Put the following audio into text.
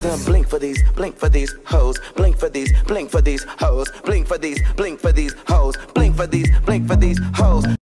Then blink for these, blink for these hoes, blink for these, blink for these hoes, blink for these, blink for these hoes, blink for these, blink for these hoes.